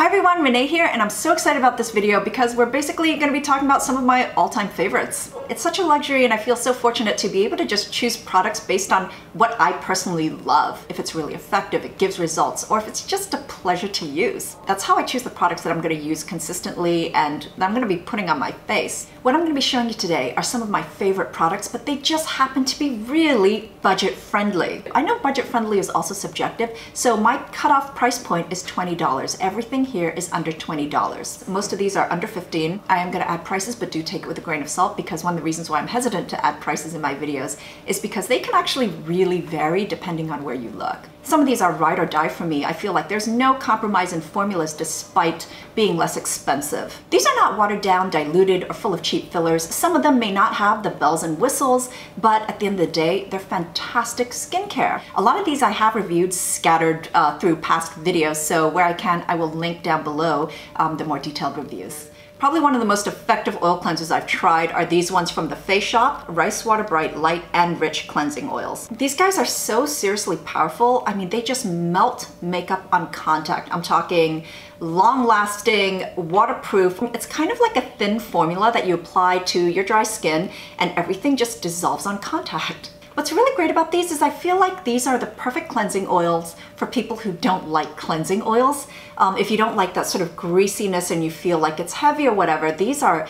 Hi everyone, Renee here, and I'm so excited about this video because we're basically going to be talking about some of my all-time favorites. It's such a luxury and I feel so fortunate to be able to just choose products based on what I personally love. If it's really effective, it gives results, or if it's just a pleasure to use. That's how I choose the products that I'm going to use consistently and that I'm going to be putting on my face. What I'm going to be showing you today are some of my favorite products, but they just happen to be really budget friendly. I know budget friendly is also subjective, so my cutoff price point is $20. Everything here is under $20. Most of these are under 15. I am going to add prices, but do take it with a grain of salt because one of the reasons why I'm hesitant to add prices in my videos is because they can actually really vary depending on where you look. Some of these are ride or die for me. I feel like there's no compromise in formulas despite being less expensive. These are not watered down, diluted, or full of cheap fillers. Some of them may not have the bells and whistles, but at the end of the day, they're fantastic skincare. A lot of these I have reviewed scattered uh, through past videos, so where I can, I will link down below um, the more detailed reviews. Probably one of the most effective oil cleansers I've tried are these ones from the Face Shop, Rice Water Bright Light and Rich Cleansing Oils. These guys are so seriously powerful. I mean, they just melt makeup on contact. I'm talking long lasting, waterproof. It's kind of like a thin formula that you apply to your dry skin and everything just dissolves on contact. What's really great about these is I feel like these are the perfect cleansing oils for people who don't like cleansing oils. Um, if you don't like that sort of greasiness and you feel like it's heavy or whatever, these are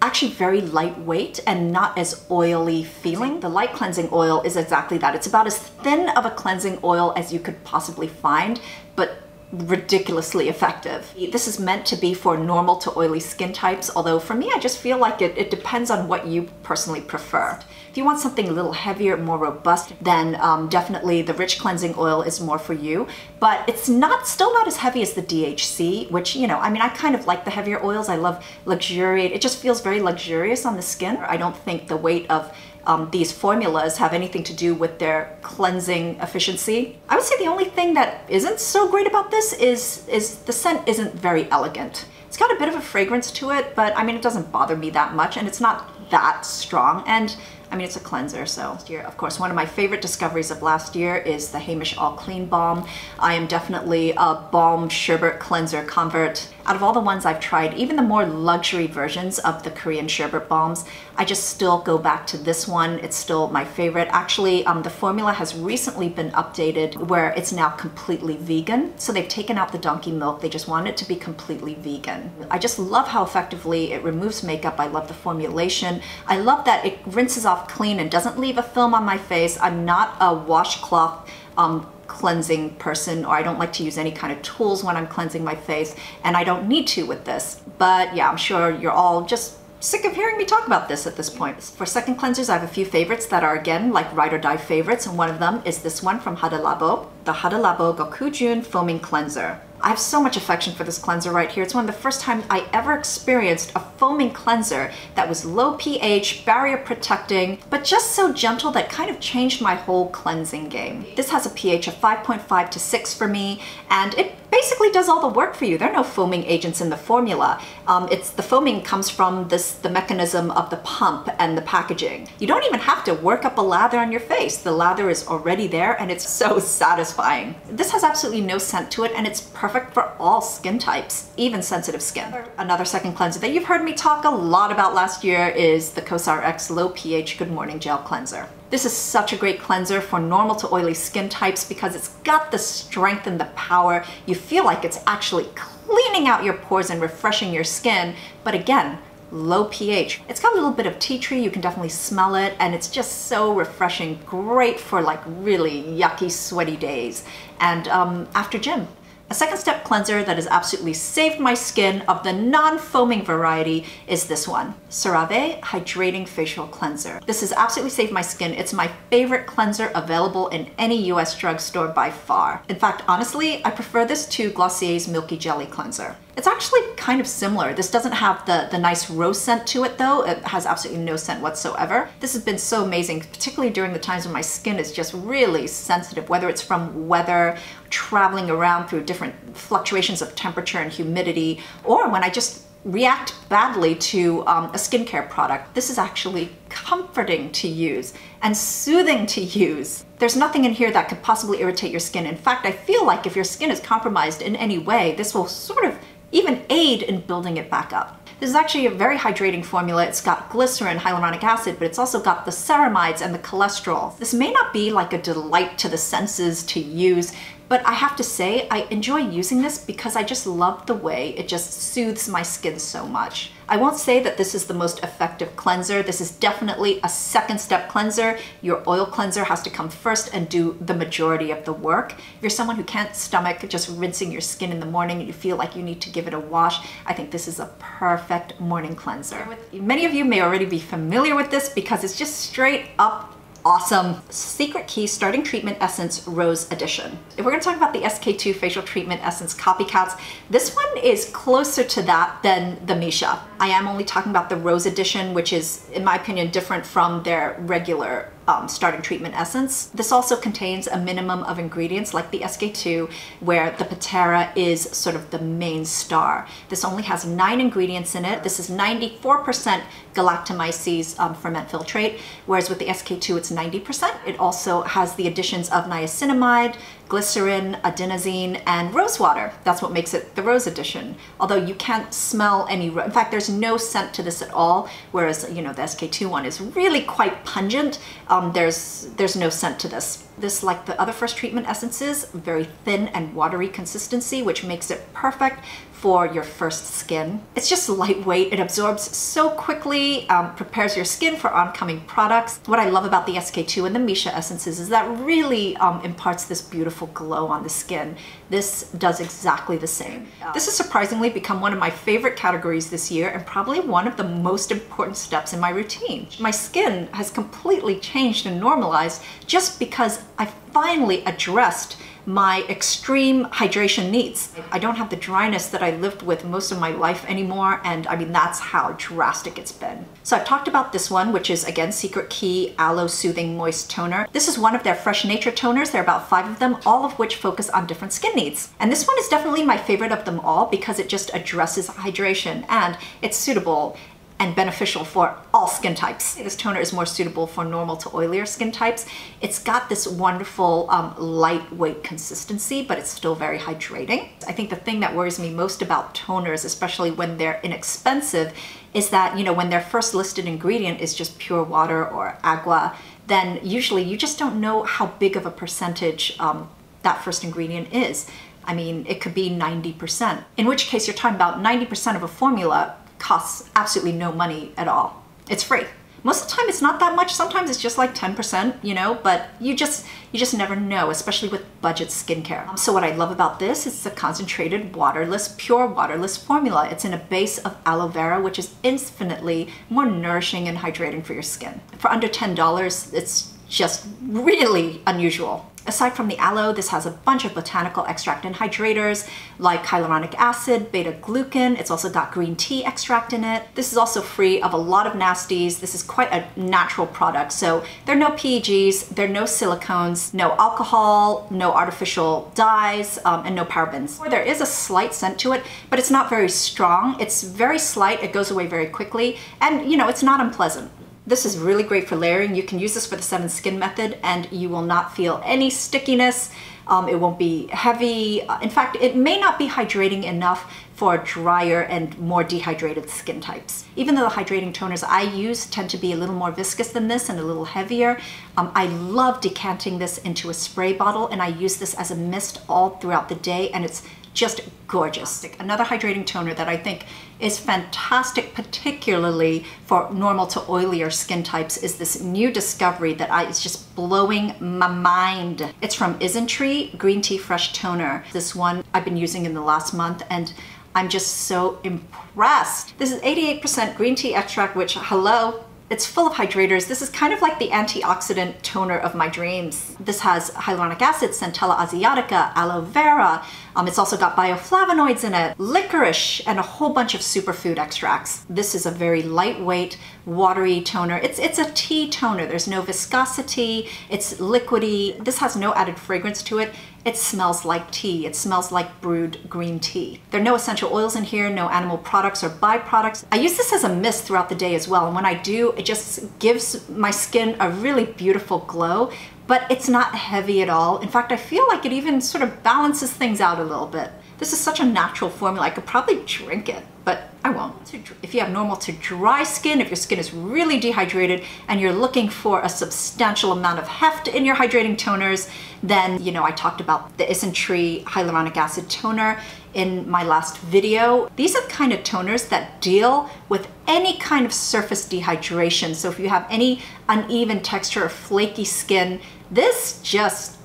actually very lightweight and not as oily feeling. The light cleansing oil is exactly that. It's about as thin of a cleansing oil as you could possibly find, but ridiculously effective. This is meant to be for normal to oily skin types, although for me I just feel like it, it depends on what you personally prefer. If you want something a little heavier, more robust, then um, definitely the rich cleansing oil is more for you. But it's not still not as heavy as the DHC, which, you know, I mean, I kind of like the heavier oils. I love luxuriate. It just feels very luxurious on the skin. I don't think the weight of um, these formulas have anything to do with their cleansing efficiency. I would say the only thing that isn't so great about this is, is the scent isn't very elegant. It's got a bit of a fragrance to it, but I mean, it doesn't bother me that much and it's not that strong. And I mean, it's a cleanser, so here, of course, one of my favorite discoveries of last year is the Heimish All Clean Balm. I am definitely a balm sherbet cleanser convert. Out of all the ones I've tried, even the more luxury versions of the Korean sherbet balms, I just still go back to this one. It's still my favorite. Actually, um, the formula has recently been updated where it's now completely vegan. So they've taken out the donkey milk. They just want it to be completely vegan. I just love how effectively it removes makeup. I love the formulation. I love that it rinses off clean and doesn't leave a film on my face. I'm not a washcloth um, cleansing person or I don't like to use any kind of tools when I'm cleansing my face and I don't need to with this. But yeah, I'm sure you're all just sick of hearing me talk about this at this point. For second cleansers, I have a few favorites that are again like ride or die favorites and one of them is this one from Hada Labo, the Hada Labo Gokujyun Foaming Cleanser. I have so much affection for this cleanser right here. It's one of the first times I ever experienced a foaming cleanser that was low pH, barrier protecting, but just so gentle that kind of changed my whole cleansing game. This has a pH of 5.5 to 6 for me, and it basically does all the work for you. There are no foaming agents in the formula. Um, it's the foaming comes from this the mechanism of the pump and the packaging. You don't even have to work up a lather on your face. The lather is already there and it's so satisfying. This has absolutely no scent to it and it's perfect for all skin types, even sensitive skin. Another second cleanser that you've heard me talk a lot about last year is the COSRX Low pH Good Morning Gel Cleanser. This is such a great cleanser for normal to oily skin types because it's got the strength and the power. You feel like it's actually cleaning out your pores and refreshing your skin, but again, low pH. It's got a little bit of tea tree, you can definitely smell it, and it's just so refreshing, great for like really yucky, sweaty days. And um, after gym, a second step cleanser that has absolutely saved my skin of the non-foaming variety is this one, CeraVe Hydrating Facial Cleanser. This has absolutely saved my skin. It's my favorite cleanser available in any US drugstore by far. In fact, honestly, I prefer this to Glossier's Milky Jelly Cleanser. It's actually kind of similar. This doesn't have the, the nice rose scent to it though. It has absolutely no scent whatsoever. This has been so amazing, particularly during the times when my skin is just really sensitive, whether it's from weather, traveling around through different fluctuations of temperature and humidity, or when I just react badly to um, a skincare product. This is actually comforting to use and soothing to use. There's nothing in here that could possibly irritate your skin. In fact, I feel like if your skin is compromised in any way, this will sort of even aid in building it back up. This is actually a very hydrating formula. It's got glycerin, hyaluronic acid, but it's also got the ceramides and the cholesterol. This may not be like a delight to the senses to use, but I have to say, I enjoy using this because I just love the way it just soothes my skin so much. I won't say that this is the most effective cleanser. This is definitely a second step cleanser. Your oil cleanser has to come first and do the majority of the work. If you're someone who can't stomach just rinsing your skin in the morning and you feel like you need to give it a wash, I think this is a perfect morning cleanser. Many of you may already be familiar with this because it's just straight up awesome Secret Key Starting Treatment Essence Rose Edition. If we're gonna talk about the SK-II Facial Treatment Essence copycats, this one is closer to that than the Missha. I am only talking about the Rose Edition, which is, in my opinion, different from their regular um, starting treatment essence. This also contains a minimum of ingredients like the SK2 where the Pitera is sort of the main star. This only has nine ingredients in it. This is 94% galactomyces um, ferment filtrate, whereas with the SK2 it's 90%. It also has the additions of niacinamide, glycerin, adenosine, and rose water. That's what makes it the rose edition. Although you can't smell any, in fact, there's no scent to this at all, whereas, you know, the SK2 one is really quite pungent. Um, there's, there's no scent to this. This, like the other first treatment essences, very thin and watery consistency, which makes it perfect for your first skin. It's just lightweight, it absorbs so quickly, um, prepares your skin for oncoming products. What I love about the SK-II and the Missha essences is that really um, imparts this beautiful glow on the skin. This does exactly the same. This has surprisingly become one of my favorite categories this year and probably one of the most important steps in my routine. My skin has completely changed and normalized just because I finally addressed my extreme hydration needs. I don't have the dryness that I lived with most of my life anymore, and I mean, that's how drastic it's been. So I've talked about this one, which is again Secret Key Aloe Soothing Moist Toner. This is one of their Fresh Nature toners. There are about five of them, all of which focus on different skin needs. And this one is definitely my favorite of them all because it just addresses hydration and it's suitable and beneficial for all skin types. This toner is more suitable for normal to oilier skin types. It's got this wonderful um, lightweight consistency, but it's still very hydrating. I think the thing that worries me most about toners, especially when they're inexpensive, is that, you know, when their first listed ingredient is just pure water or agua, then usually you just don't know how big of a percentage um, that first ingredient is. I mean, it could be 90%, in which case you're talking about 90% of a formula costs absolutely no money at all. It's free. Most of the time it's not that much. Sometimes it's just like 10%, you know, but you just you just never know, especially with budget skincare. Um, so what I love about this is a concentrated waterless, pure waterless formula. It's in a base of aloe vera, which is infinitely more nourishing and hydrating for your skin. For under $10, it's just really unusual. Aside from the aloe, this has a bunch of botanical extract and hydrators like hyaluronic acid, beta-glucan. It's also got green tea extract in it. This is also free of a lot of nasties. This is quite a natural product. So there are no PEGs, there are no silicones, no alcohol, no artificial dyes, um, and no parabens. There is a slight scent to it, but it's not very strong. It's very slight, it goes away very quickly, and you know, it's not unpleasant. This is really great for layering. You can use this for the seven skin method and you will not feel any stickiness. Um, it won't be heavy. Uh, in fact, it may not be hydrating enough for drier and more dehydrated skin types. Even though the hydrating toners I use tend to be a little more viscous than this and a little heavier, um, I love decanting this into a spray bottle and I use this as a mist all throughout the day and it's just gorgeous. Another hydrating toner that I think is fantastic, particularly for normal to oilier skin types, is this new discovery that I, is just blowing my mind. It's from Isntree Green Tea Fresh Toner. This one I've been using in the last month and I'm just so impressed. This is 88% green tea extract, which, hello, it's full of hydrators. This is kind of like the antioxidant toner of my dreams. This has hyaluronic acid, Centella asiatica, aloe vera. Um, it's also got bioflavonoids in it, licorice, and a whole bunch of superfood extracts. This is a very lightweight, watery toner. It's, it's a tea toner. There's no viscosity. It's liquidy. This has no added fragrance to it. It smells like tea. It smells like brewed green tea. There are no essential oils in here, no animal products or byproducts. I use this as a mist throughout the day as well. And when I do, it just gives my skin a really beautiful glow, but it's not heavy at all. In fact, I feel like it even sort of balances things out a little bit. This is such a natural formula. I could probably drink it, but I won't. If you have normal to dry skin, if your skin is really dehydrated and you're looking for a substantial amount of heft in your hydrating toners, then, you know, I talked about the Isntree Hyaluronic Acid Toner in my last video. These are the kind of toners that deal with any kind of surface dehydration. So if you have any uneven texture or flaky skin, this just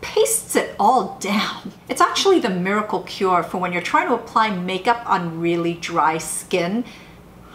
pastes it all down. It's actually the miracle cure for when you're trying to apply makeup on really dry skin,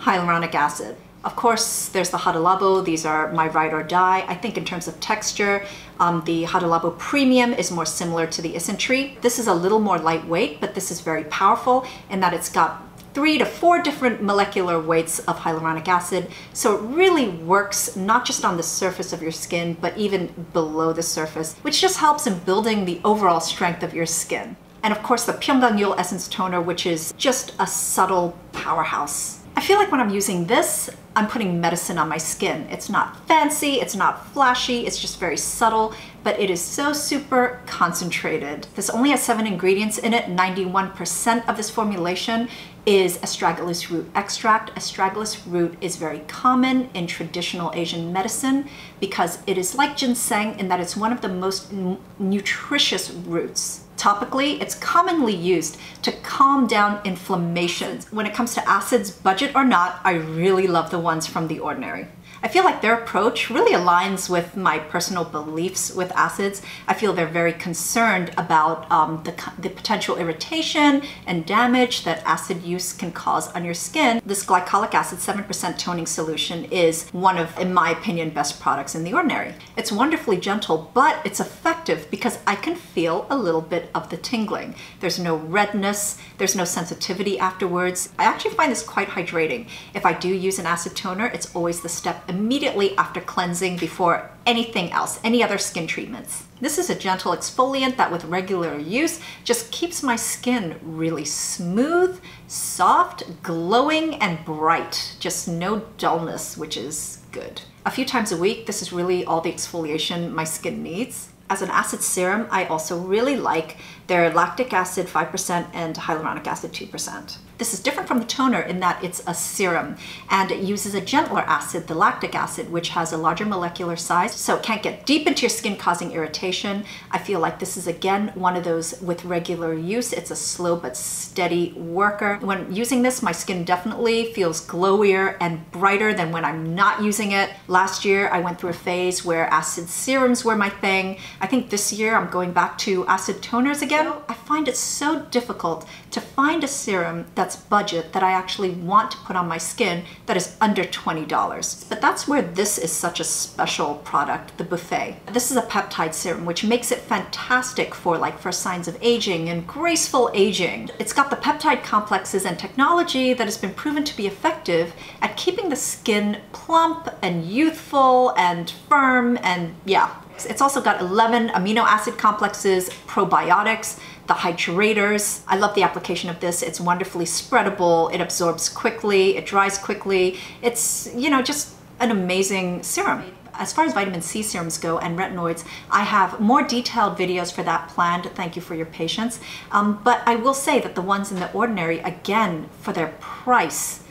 hyaluronic acid. Of course, there's the Hada Labo. These are my ride or die. I think in terms of texture, um, the Hada Labo Premium is more similar to the Isntree. This is a little more lightweight, but this is very powerful in that it's got three to four different molecular weights of hyaluronic acid. So it really works not just on the surface of your skin, but even below the surface, which just helps in building the overall strength of your skin. And of course the Pyongkang Essence Toner, which is just a subtle powerhouse. I feel like when I'm using this, I'm putting medicine on my skin. It's not fancy, it's not flashy, it's just very subtle, but it is so super concentrated. This only has seven ingredients in it. 91% of this formulation is astragalus root extract. Astragalus root is very common in traditional Asian medicine because it is like ginseng in that it's one of the most nutritious roots. Topically, it's commonly used to calm down inflammation. When it comes to acids, budget or not, I really love the ones from The Ordinary. I feel like their approach really aligns with my personal beliefs with acids. I feel they're very concerned about um, the, the potential irritation and damage that acid use can cause on your skin. This glycolic acid 7% toning solution is one of, in my opinion, best products in the ordinary. It's wonderfully gentle, but it's effective because I can feel a little bit of the tingling. There's no redness, there's no sensitivity afterwards. I actually find this quite hydrating. If I do use an acid toner, it's always the step immediately after cleansing before anything else, any other skin treatments. This is a gentle exfoliant that with regular use just keeps my skin really smooth, soft, glowing, and bright. Just no dullness, which is good. A few times a week, this is really all the exfoliation my skin needs. As an acid serum, I also really like their lactic acid 5% and hyaluronic acid 2%. This is different from the toner in that it's a serum and it uses a gentler acid, the lactic acid, which has a larger molecular size, so it can't get deep into your skin causing irritation. I feel like this is again one of those with regular use. It's a slow but steady worker. When using this, my skin definitely feels glowier and brighter than when I'm not using it. Last year, I went through a phase where acid serums were my thing. I think this year I'm going back to acid toners again. I find it so difficult to find a serum that that's budget that I actually want to put on my skin that is under $20. But that's where this is such a special product, the Buffet. This is a peptide serum, which makes it fantastic for like for signs of aging and graceful aging. It's got the peptide complexes and technology that has been proven to be effective at keeping the skin plump and youthful and firm and yeah, it's also got 11 amino acid complexes, probiotics, the hydrators. I love the application of this. It's wonderfully spreadable. It absorbs quickly. It dries quickly. It's, you know, just an amazing serum. As far as vitamin C serums go and retinoids, I have more detailed videos for that planned. Thank you for your patience. Um, but I will say that the ones in the ordinary, again, for their price,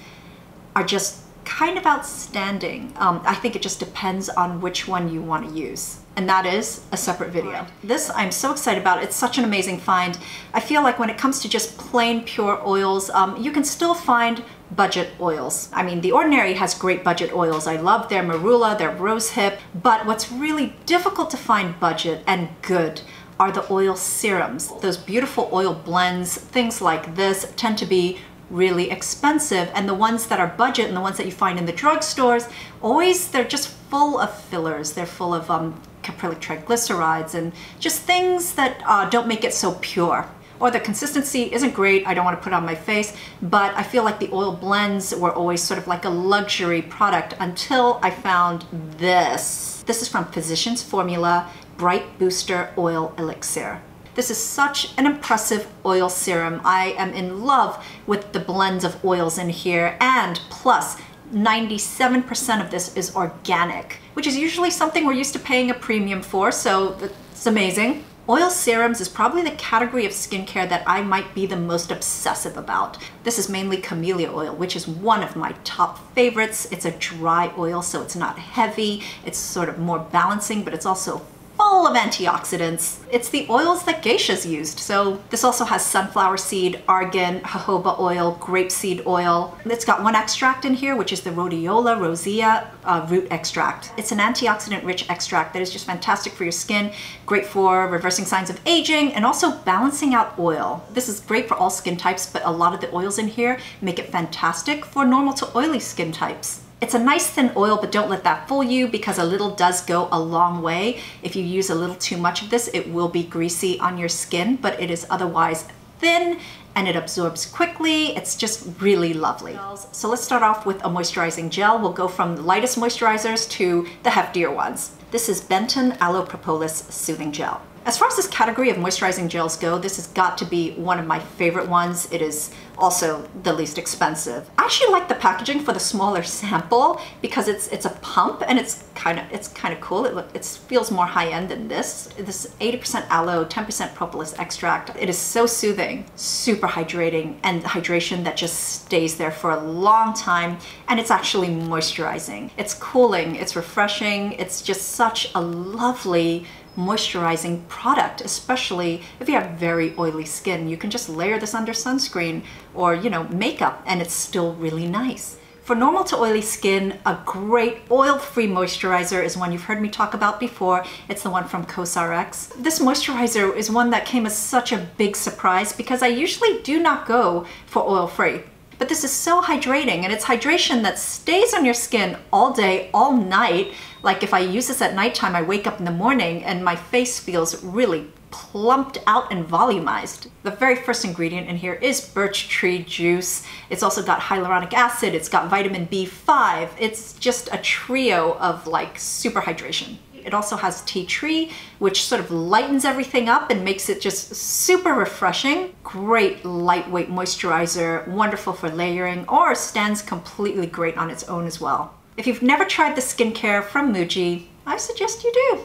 are just kind of outstanding. Um, I think it just depends on which one you want to use. And that is a separate video. This I'm so excited about. It's such an amazing find. I feel like when it comes to just plain pure oils, um, you can still find budget oils. I mean, The Ordinary has great budget oils. I love their marula, their rosehip, but what's really difficult to find budget and good are the oil serums. Those beautiful oil blends, things like this tend to be really expensive and the ones that are budget and the ones that you find in the drugstores always they're just full of fillers they're full of um, caprylic triglycerides and just things that uh, don't make it so pure. Or the consistency isn't great I don't want to put it on my face but I feel like the oil blends were always sort of like a luxury product until I found this. This is from Physicians Formula Bright Booster Oil Elixir. This is such an impressive oil serum. I am in love with the blends of oils in here and plus 97% of this is organic, which is usually something we're used to paying a premium for, so it's amazing. Oil serums is probably the category of skincare that I might be the most obsessive about. This is mainly camellia oil, which is one of my top favorites. It's a dry oil, so it's not heavy. It's sort of more balancing, but it's also full of antioxidants. It's the oils that geishas used. So this also has sunflower seed, argan, jojoba oil, grapeseed oil. It's got one extract in here, which is the rhodiola rosea uh, root extract. It's an antioxidant rich extract that is just fantastic for your skin, great for reversing signs of aging, and also balancing out oil. This is great for all skin types, but a lot of the oils in here make it fantastic for normal to oily skin types. It's a nice thin oil, but don't let that fool you because a little does go a long way. If you use a little too much of this, it will be greasy on your skin, but it is otherwise thin and it absorbs quickly. It's just really lovely. So let's start off with a moisturizing gel. We'll go from the lightest moisturizers to the heftier ones. This is Benton Aloe Propolis Soothing Gel. As far as this category of moisturizing gels go, this has got to be one of my favorite ones. It is also the least expensive. I actually like the packaging for the smaller sample because it's it's a pump and it's kind of it's kind of cool. It, it feels more high-end than this. This 80% aloe, 10% propolis extract. It is so soothing, super hydrating, and hydration that just stays there for a long time. And it's actually moisturizing. It's cooling, it's refreshing. It's just such a lovely moisturizing product, especially if you have very oily skin. You can just layer this under sunscreen or, you know, makeup and it's still really nice. For normal to oily skin, a great oil-free moisturizer is one you've heard me talk about before. It's the one from COSRX. This moisturizer is one that came as such a big surprise because I usually do not go for oil-free. But this is so hydrating and it's hydration that stays on your skin all day, all night. Like if I use this at nighttime, I wake up in the morning and my face feels really plumped out and volumized. The very first ingredient in here is birch tree juice. It's also got hyaluronic acid, it's got vitamin B5. It's just a trio of like super hydration. It also has tea tree, which sort of lightens everything up and makes it just super refreshing. Great lightweight moisturizer, wonderful for layering, or stands completely great on its own as well. If you've never tried the skincare from Muji, I suggest you do.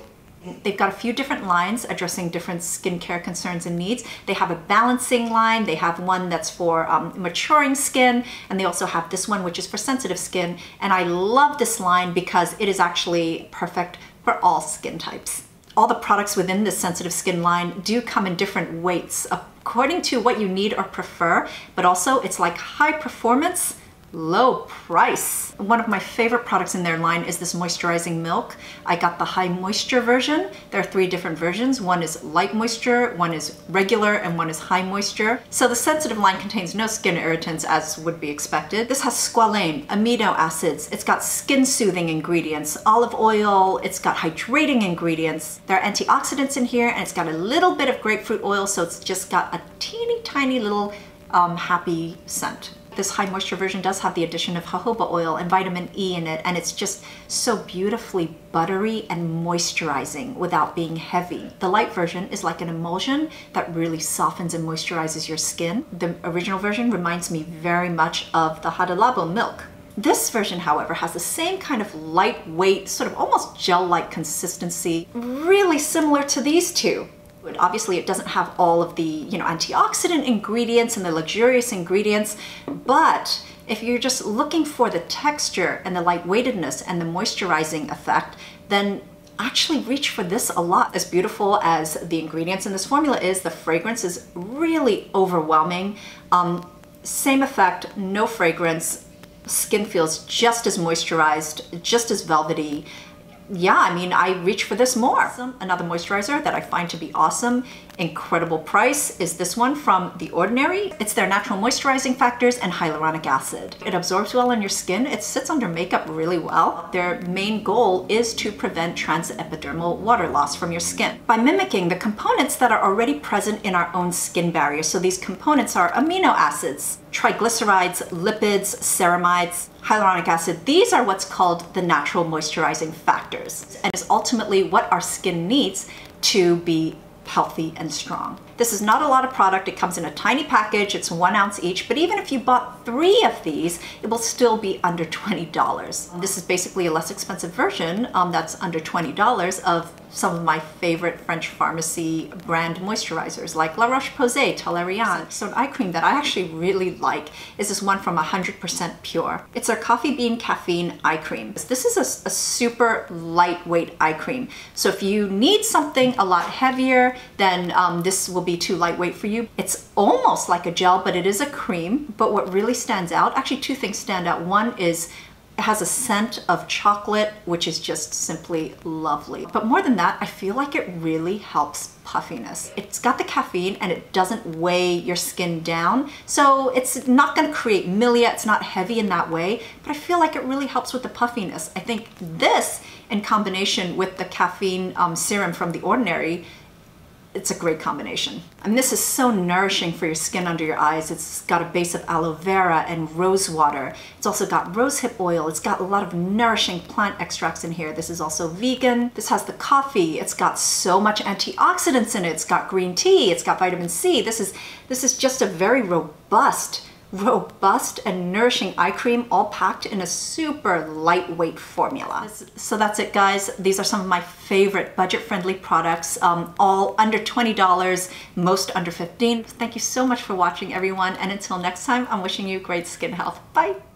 They've got a few different lines addressing different skincare concerns and needs. They have a balancing line, they have one that's for um, maturing skin, and they also have this one which is for sensitive skin. And I love this line because it is actually perfect for all skin types. All the products within this sensitive skin line do come in different weights according to what you need or prefer, but also it's like high performance low price. One of my favorite products in their line is this moisturizing milk. I got the high moisture version. There are three different versions. One is light moisture, one is regular, and one is high moisture. So the sensitive line contains no skin irritants as would be expected. This has squalane, amino acids. It's got skin soothing ingredients, olive oil. It's got hydrating ingredients. There are antioxidants in here and it's got a little bit of grapefruit oil. So it's just got a teeny tiny little um, happy scent this high moisture version does have the addition of jojoba oil and vitamin E in it, and it's just so beautifully buttery and moisturizing without being heavy. The light version is like an emulsion that really softens and moisturizes your skin. The original version reminds me very much of the Hada Labo milk. This version, however, has the same kind of lightweight, sort of almost gel-like consistency, really similar to these two. Obviously, it doesn't have all of the you know antioxidant ingredients and the luxurious ingredients, but if you're just looking for the texture and the lightweightedness and the moisturizing effect, then actually reach for this a lot. As beautiful as the ingredients in this formula is, the fragrance is really overwhelming. Um, same effect, no fragrance, skin feels just as moisturized, just as velvety, yeah, I mean, I reach for this more. Another moisturizer that I find to be awesome, incredible price, is this one from The Ordinary. It's their natural moisturizing factors and hyaluronic acid. It absorbs well on your skin. It sits under makeup really well. Their main goal is to prevent transepidermal water loss from your skin by mimicking the components that are already present in our own skin barrier. So these components are amino acids, triglycerides, lipids, ceramides, hyaluronic acid. These are what's called the natural moisturizing factors and is ultimately what our skin needs to be healthy and strong. This is not a lot of product. It comes in a tiny package. It's one ounce each, but even if you bought three of these, it will still be under $20. This is basically a less expensive version um, that's under $20 of some of my favorite French pharmacy brand moisturizers like La Roche-Posay, Toleriane. So an eye cream that I actually really like is this one from 100% Pure. It's our coffee bean caffeine eye cream. This is a, a super lightweight eye cream. So if you need something a lot heavier, then um, this will be too lightweight for you. It's almost like a gel, but it is a cream. But what really stands out, actually two things stand out. One is it has a scent of chocolate, which is just simply lovely. But more than that, I feel like it really helps puffiness. It's got the caffeine and it doesn't weigh your skin down. So it's not gonna create milia, it's not heavy in that way, but I feel like it really helps with the puffiness. I think this in combination with the caffeine um, serum from The Ordinary it's a great combination. And this is so nourishing for your skin under your eyes. It's got a base of aloe vera and rose water. It's also got rosehip oil. It's got a lot of nourishing plant extracts in here. This is also vegan. This has the coffee. It's got so much antioxidants in it. It's got green tea. It's got vitamin C. This is, this is just a very robust robust and nourishing eye cream all packed in a super lightweight formula. So that's it guys. These are some of my favorite budget-friendly products, um, all under $20, most under 15. Thank you so much for watching everyone and until next time, I'm wishing you great skin health. Bye!